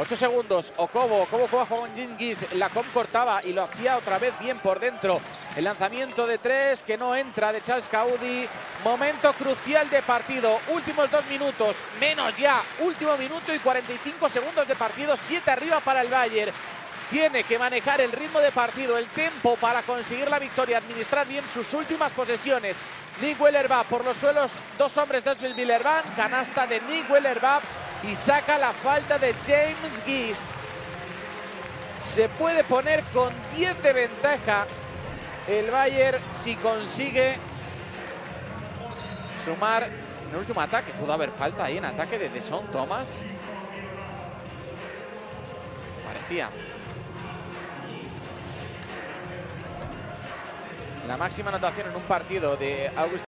8 segundos, Okobo, Okobo juega con Gingis, la com cortaba y lo hacía otra vez bien por dentro. El lanzamiento de tres que no entra de Charles Caudi. Momento crucial de partido, últimos dos minutos, menos ya, último minuto y 45 segundos de partido, 7 arriba para el Bayern. Tiene que manejar el ritmo de partido, el tempo para conseguir la victoria, administrar bien sus últimas posesiones. Nick Weller va por los suelos, dos hombres, dos Villerban, canasta de Nick Weller va y saca la falta de James Gist. Se puede poner con 10 de ventaja el Bayern si consigue sumar en el último ataque. Pudo haber falta ahí en ataque de Deson Thomas. Parecía. La máxima anotación en un partido de August